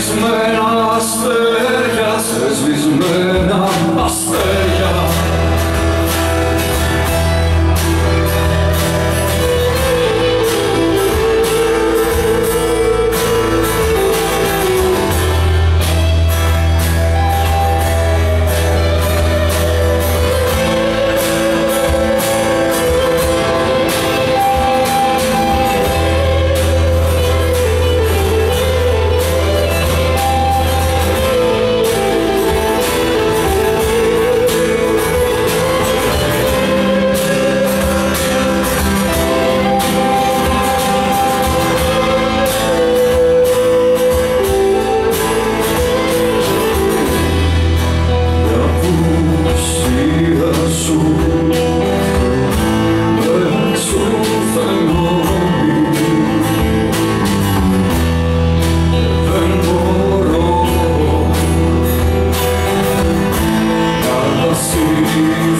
σβησμένα αστέρια, σε σβησμένα αστέρια. you.